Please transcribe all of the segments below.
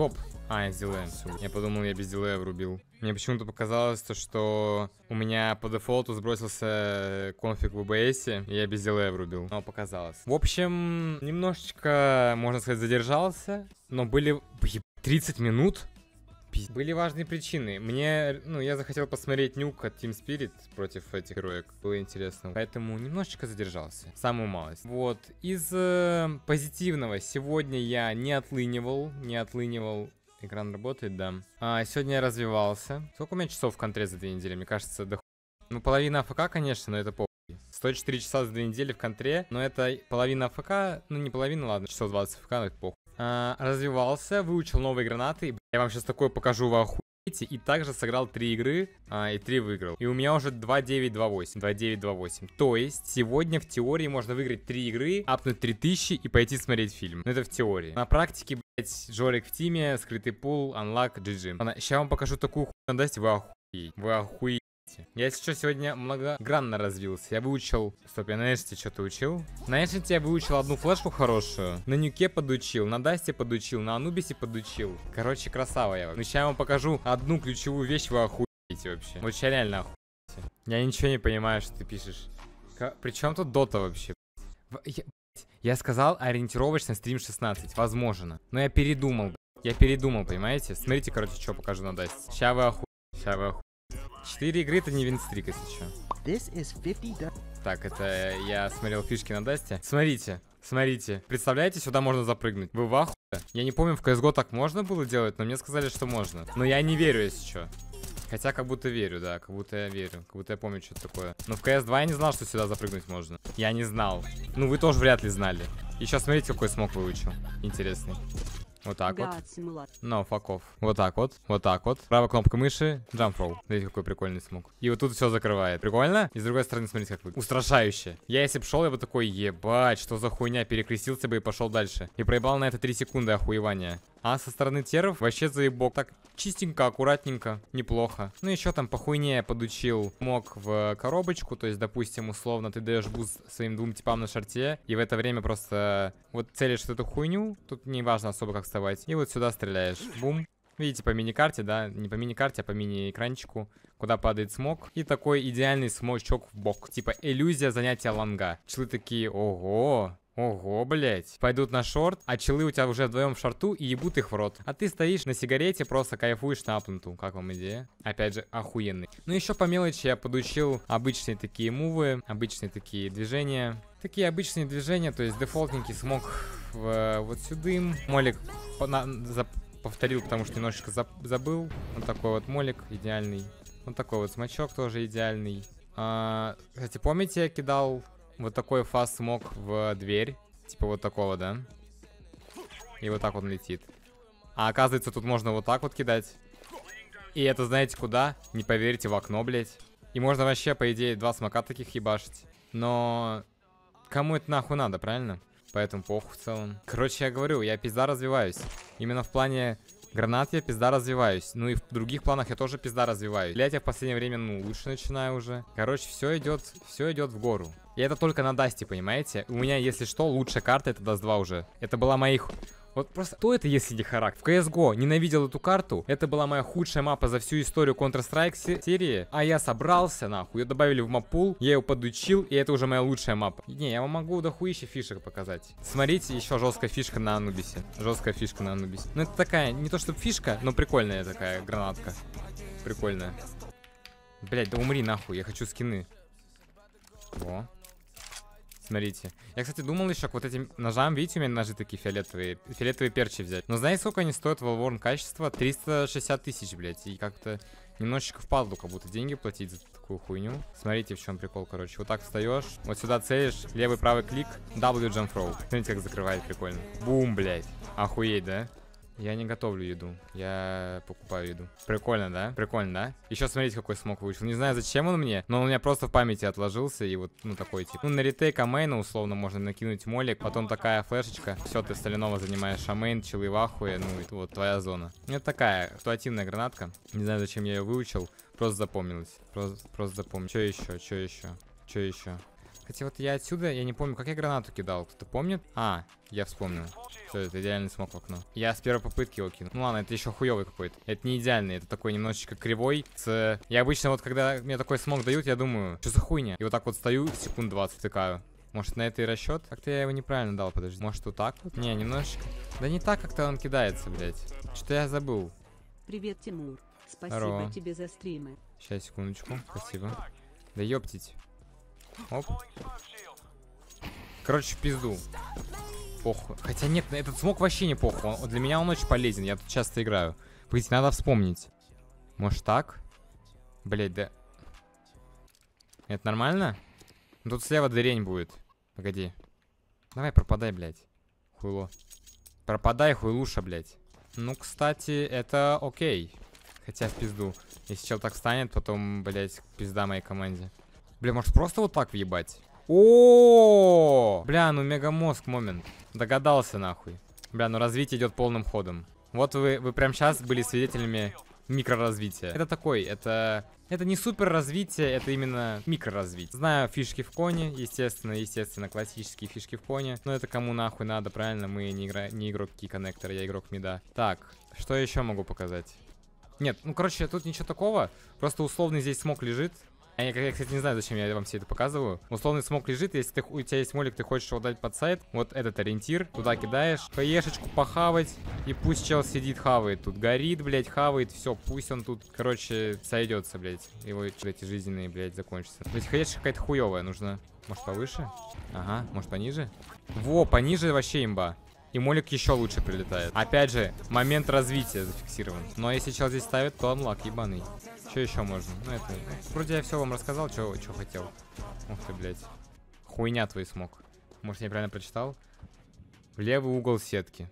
стоп. А, я с дилеем. Я подумал, я без дилея врубил. Мне почему-то показалось то, что у меня по дефолту сбросился конфиг в OBS, и я без дилея врубил. Но показалось. В общем, немножечко, можно сказать, задержался. Но были... 30 минут? Были важные причины. Мне, ну, я захотел посмотреть нюк от Team Spirit против этих героек. Было интересно. Поэтому немножечко задержался. Самую малость. Вот. Из э, позитивного сегодня я не отлынивал. Не отлынивал. Экран работает, да. А, сегодня я развивался. Сколько у меня часов в контре за две недели? Мне кажется, до Ну, половина АФК, конечно, но это по 104 часа за две недели в контре, но это половина АФК, ну не половина, ладно, часов 20 АФК, но это похуй. А, развивался, выучил новые гранаты. Я вам сейчас такое покажу, вы охуете. И также сыграл 3 игры а, и 3 выиграл. И у меня уже 2-9-2-8. 2-9-2-8. То есть, сегодня в теории можно выиграть 3 игры, апнуть 3000 и пойти смотреть фильм. Но это в теории. На практике, блять, Жорик в тиме, скрытый пул, unlock, GG. Сейчас вам покажу такую хуйню, дайте, вы охуете. Вы охуете. Я, если что, сегодня многогранно развился. Я выучил... Стоп, я на Эште что-то учил. На Эште я выучил одну флешку хорошую. На Нюке подучил, на Дасте подучил, на Анубисе подучил. Короче, красава я. Ну, сейчас я вам покажу одну ключевую вещь, вы охуете вообще. Вот сейчас реально охуете. Я ничего не понимаю, что ты пишешь. К... Причем тут дота вообще? Я... сказал ориентировочно стрим 16. Возможно. Но я передумал. Я передумал, понимаете? Смотрите, короче, что покажу на Дасте. Сейчас вы охуете. Сейчас вы охуете. 4 игры это не винстрик, если что. Так, это я смотрел фишки на Дасте. Смотрите, смотрите. Представляете, сюда можно запрыгнуть. Вы в ахуе? Я не помню, в CSGO так можно было делать, но мне сказали, что можно. Но я не верю, если что. Хотя как будто верю, да, как будто я верю. Как будто я помню что-то такое. Но в CS2 я не знал, что сюда запрыгнуть можно. Я не знал. Ну, вы тоже вряд ли знали. И сейчас смотрите, какой смог выучил. Интересный. Вот так вот. No, fuck off. Вот так вот. Вот так вот. Правая кнопка мыши. Jump throw. Смотрите, какой прикольный смог. И вот тут все закрывает. Прикольно? И с другой стороны, смотрите, как вы. Устрашающе. Я если бы шел, я бы такой, ебать, что за хуйня. Перекрестился бы и пошел дальше. И проебал на это 3 секунды охуевания. А со стороны теров вообще заебок. Так чистенько, аккуратненько, неплохо. Ну еще там по хуйне я подучил смок в коробочку. То есть, допустим, условно ты даешь буст своим двум типам на шорте. И в это время просто вот целишь эту хуйню. Тут не важно особо как вставать. И вот сюда стреляешь. Бум. Видите, по мини-карте, да? Не по мини-карте, а по мини-экранчику, куда падает смог. И такой идеальный смочок в бок. Типа иллюзия занятия ланга. Челы такие, ого, Ого, блять. Пойдут на шорт, а челы у тебя уже вдвоем в шорту и ебут их в рот. А ты стоишь на сигарете, просто кайфуешь на апнуту. Как вам идея? Опять же, охуенный. Ну еще по мелочи я подучил обычные такие мувы, обычные такие движения. Такие обычные движения, то есть дефолтненький смог в, вот сюда. Молик по, на, за, повторил, потому что немножечко за, забыл. Вот такой вот молик идеальный. Вот такой вот смачок тоже идеальный. А, кстати, помните, я кидал вот такой фаст смог в дверь. Типа вот такого, да? И вот так он летит. А оказывается, тут можно вот так вот кидать. И это знаете куда? Не поверите, в окно, блядь. И можно вообще, по идее, два смока таких ебашить. Но кому это нахуй надо, правильно? Поэтому похуй в целом. Короче, я говорю, я пизда развиваюсь. Именно в плане гранат я пизда развиваюсь. Ну и в других планах я тоже пизда развиваюсь. Блять, я в последнее время, ну, лучше начинаю уже. Короче, все идет, все идет в гору. И это только на Дасте, понимаете? У меня, если что, лучшая карта это Даст 2 уже. Это была моих... Вот просто, кто это, если не характер? В CSGO ненавидел эту карту. Это была моя худшая мапа за всю историю Counter-Strike серии. А я собрался, нахуй. Ее добавили в map pool, я ее подучил, и это уже моя лучшая мапа. Не, я вам могу дохуище фишек показать. Смотрите, еще жесткая фишка на Анубисе. Жесткая фишка на Анубисе. Ну, это такая, не то чтобы фишка, но прикольная такая гранатка. Прикольная. Блять, да умри нахуй, я хочу скины. Во. Смотрите. Я, кстати, думал еще к вот этим ножам, видите, у меня ножи такие фиолетовые, фиолетовые перчи взять. Но знаете, сколько они стоят в Wallworn качество? 360 тысяч, блядь. И как-то немножечко впадло, как будто деньги платить за такую хуйню. Смотрите, в чем прикол, короче. Вот так встаешь, вот сюда целишь, левый, правый клик, W jump throw. Смотрите, как закрывает прикольно. Бум, блядь. Охуеть, да? Я не готовлю еду, я покупаю еду. Прикольно, да? Прикольно, да? Еще смотрите, какой смог вышел. Не знаю, зачем он мне, но он у меня просто в памяти отложился. И вот, ну, такой тип. Ну, на ретейк амейна, условно, можно накинуть молик. Потом такая флешечка. Все, ты соляного занимаешь амейн, чилы в ахуе. Ну, и вот твоя зона. Это такая ситуативная гранатка. Не знаю, зачем я ее выучил. Просто запомнилась. Просто, просто запомнил. Что еще? Что еще? Что еще? Хотя вот я отсюда, я не помню, как я гранату кидал. Кто-то помнит? А, я вспомнил. Все, это идеальный смог в окно. Я с первой попытки его кинул. Ну ладно, это еще хуевый какой-то. Это не идеальный, это такой немножечко кривой. С... Я обычно вот, когда мне такой смог дают, я думаю, что за хуйня? И вот так вот стою, секунд 20 тыкаю. Может, на это и расчет? Как-то я его неправильно дал, подожди. Может, вот так вот? Не, немножечко. Да не так, как-то он кидается, блядь. Что-то я забыл. Привет, Тимур. Спасибо Здорово. тебе за стримы. Сейчас, секундочку. Спасибо. Да ёптить. Оп. Короче, в пизду. Похуй. Хотя нет, на этот смог вообще не похуй. Для меня он очень полезен. Я тут часто играю. Погодите, надо вспомнить. Может так? Блять, да. Это нормально? Ну, Тут слева дырень будет. Погоди. Давай, пропадай, блядь. Хуйло. Пропадай, хуйлуша, блядь. Ну, кстати, это окей. Хотя в пизду. Если чел так станет, потом, блядь, пизда моей команде. Бля, может просто вот так въебать? О, Бля, ну мегамозг момент. Догадался нахуй. Бля, ну развитие идет полным ходом. Вот вы, вы прям сейчас были свидетелями микроразвития. Это такой, это... Это не супер развитие, это именно микроразвитие. Знаю фишки в коне, естественно, естественно, классические фишки в коне. Но это кому нахуй надо, правильно? Мы не, игра... не игроки коннектора, я игрок мида. Так, что еще могу показать? Нет, ну короче, тут ничего такого. Просто условный здесь смог лежит. Я, я, кстати, не знаю, зачем я вам все это показываю. Условный смог лежит, если ты, у тебя есть молик, ты хочешь его дать под сайт, вот этот ориентир, туда кидаешь, хаешечку похавать, и пусть чел сидит, хавает тут. Горит, блядь, хавает, все, пусть он тут, короче, сойдется, блядь. Его эти жизненные, блядь, закончатся. Блядь, хаешка какая-то хуевая, нужно, может, повыше? Ага, может, пониже? Во, пониже вообще имба. И молик еще лучше прилетает. Опять же, момент развития зафиксирован. Но если чел здесь ставит, то анлак ебаный. Что еще можно? Ну это... Вроде я все вам рассказал, что хотел. Ух ты, блядь. Хуйня твой смог. Может, я неправильно прочитал? В левый угол сетки.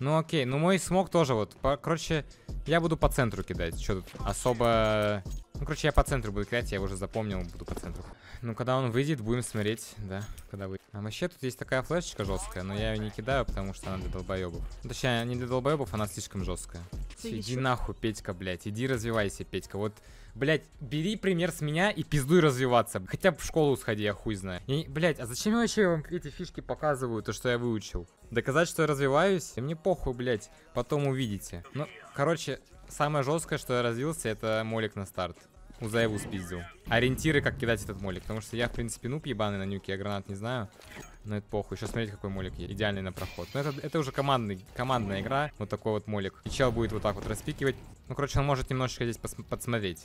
Ну окей, ну мой смог тоже вот. По- короче, я буду по центру кидать. Что тут особо... Ну, короче, я по центру буду кидать, я его уже запомнил, буду по центру. Ну, когда он выйдет, будем смотреть, да, когда выйдет. А вообще тут есть такая флешечка жесткая, но я ее не кидаю, потому что она для долбоебов. Ну, Точнее, не для долбоебов, она слишком жесткая. Ты Иди ещё- нахуй, Петька, блядь, иди развивайся, Петька. Вот, блядь, бери пример с меня и пиздуй развиваться. Хотя бы в школу сходи, я хуй знаю. И, блядь, а зачем я вообще вам эти фишки показываю, то, что я выучил? Доказать, что я развиваюсь? Мне похуй, блядь, потом увидите. Ну, короче, самое жесткое, что я развился, это молик на старт. Узаеву спиздил. Ориентиры, как кидать этот молик. Потому что я, в принципе, нуб ебаный на нюке, я гранат не знаю. Но это похуй. Сейчас смотрите, какой молик. Идеальный на проход. Но это, это уже командный, командная игра. Вот такой вот молик. И чел будет вот так вот распикивать. Ну, короче, он может немножечко здесь подсмотреть.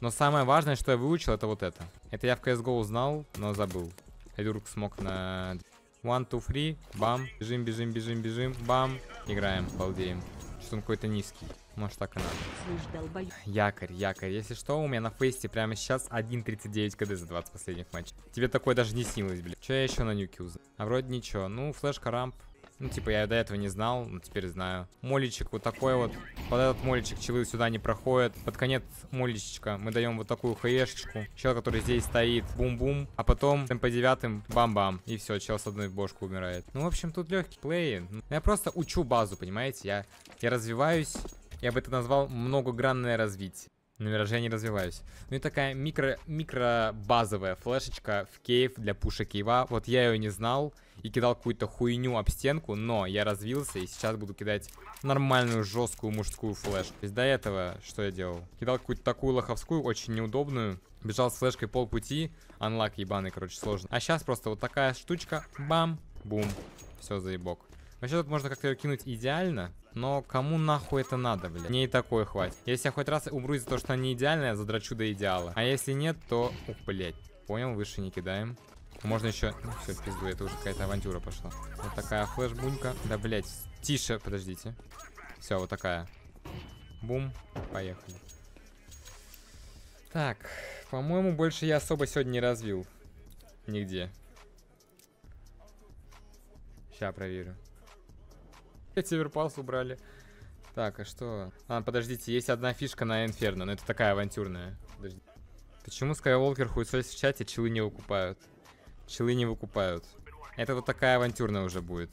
Но самое важное, что я выучил, это вот это. Это я в CSGO узнал, но забыл. Эдурк смог на... One, two, three, бам. Бежим, бежим, бежим, бежим, бам. Играем, балдеем. Что он какой-то низкий. Может, так и надо. Слышь. Якорь, якорь. Если что, у меня на фейсте прямо сейчас 1.39 КД за 20 последних матчей. Тебе такое даже не снилось, блядь. Че я еще на нюке узнал? А вроде ничего. Ну, флешка рамп. Ну, типа, я до этого не знал, но теперь знаю. Моличек вот такой вот. Под этот моличек челы сюда не проходят. Под конец моличечка мы даем вот такую хаешечку. Чел, который здесь стоит, бум-бум. А потом по девятым бам-бам. И все, чел с одной бошку умирает. Ну, в общем, тут легкий плей. Ну, Я просто учу базу, понимаете? Я, я развиваюсь. Я бы это назвал многогранное развитие. На мираже я не развиваюсь. Ну и такая микро, микро базовая флешечка в кейв для пуша кейва. Вот я ее не знал и кидал какую-то хуйню об стенку, но я развился и сейчас буду кидать нормальную жесткую мужскую флешку. То есть до этого что я делал? Кидал какую-то такую лоховскую, очень неудобную. Бежал с флешкой полпути. Анлак ебаный, короче, сложно. А сейчас просто вот такая штучка. Бам, бум. Все, заебок. Вообще тут можно как-то ее кинуть идеально, но кому нахуй это надо, блядь? Мне и такое хватит. Если я хоть раз умру из-за того, что она не идеальная, задрачу до идеала. А если нет, то... Ух, блядь. Понял, выше не кидаем. Можно еще... Ну, все, пизду, это уже какая-то авантюра пошла. Вот такая флешбунька. Да, блядь, тише, подождите. Все, вот такая. Бум, поехали. Так, по-моему, больше я особо сегодня не развил. Нигде. Сейчас проверю. Северпалс убрали. Так, а что? А, подождите, есть одна фишка на Инферно, но это такая авантюрная. Подожди. Почему Скайволкер хуесосит в чате, челы не выкупают? Челы не выкупают. Это вот такая авантюрная уже будет.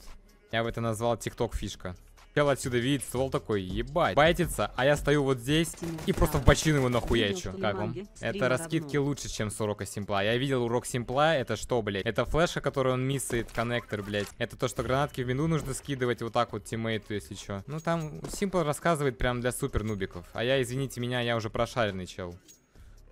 Я бы это назвал ТикТок фишка. Чел отсюда видит ствол такой, ебать. Байтится, а я стою вот здесь и просто в бочину его нахуячу. Как вам? Это раскидки лучше, чем с урока симпла. Я видел урок симпла, это что, блядь? Это флешка, которую он миссает, коннектор, блядь. Это то, что гранатки в вину нужно скидывать вот так вот тиммейту, если что. Ну там симпл рассказывает прям для супер нубиков. А я, извините меня, я уже прошаренный чел.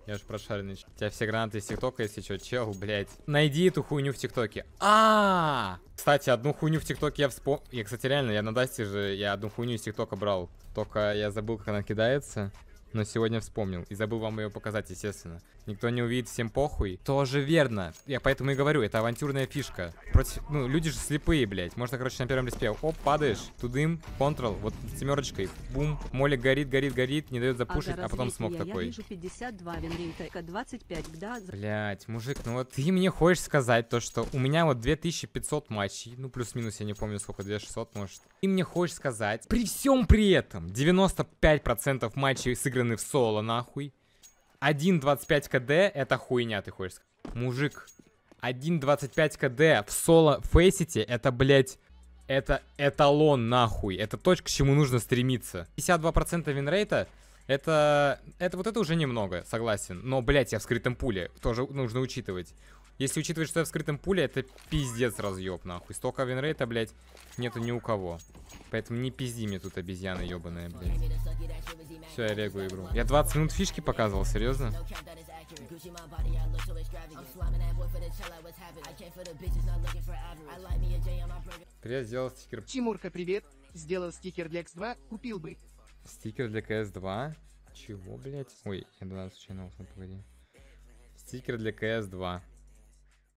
Я же прошаренный. У тебя все гранаты из ТикТока, если что, чел, блядь. Найди эту хуйню в ТикТоке. А! Кстати, одну хуйню в ТикТоке я вспомнил. Я, кстати, реально, я на Дасте же, я одну хуйню из ТикТока брал. Только я забыл, как она кидается. Но сегодня вспомнил. И забыл вам ее показать, естественно. Никто не увидит, всем похуй. Тоже верно. Я поэтому и говорю, это авантюрная фишка. Против, ну, люди же слепые, блядь. Можно, короче, на первом респе. Оп, падаешь, тудым, контрол, вот семерочкой, бум. Молик горит, горит, горит, не дает запушить, Ага, а потом смог Я такой. вижу 52 винрейта, 25 гда. за- Блять, мужик, ну вот ты мне хочешь сказать то, что у меня вот 2500 матчей, ну плюс-минус, я не помню сколько, 2600 может. Ты мне хочешь сказать, при всем при этом 95% матчей сыграны в соло, нахуй. 1.25 КД это хуйня, ты хочешь сказать. Мужик, 1.25 КД в соло фейсите, это, блять, это эталон, нахуй. Это то, к чему нужно стремиться. 52% винрейта, это, это вот это уже немного, согласен. Но, блять, я в скрытом пуле. Тоже нужно учитывать. Если учитывать, что я в скрытом пуле, это пиздец разъеб, нахуй. Столько винрейта, блять, нету ни у кого. Поэтому не пизди мне тут обезьяна ебаная, блядь. Все, я регу игру. Я 20 минут фишки показывал, серьезно? Привет, сделал стикер. Тимурка, привет. Сделал стикер для X2, купил бы. Стикер для КС-2? Чего, блять? Ой, я до нас случайно уснул, погоди. Стикер для КС-2.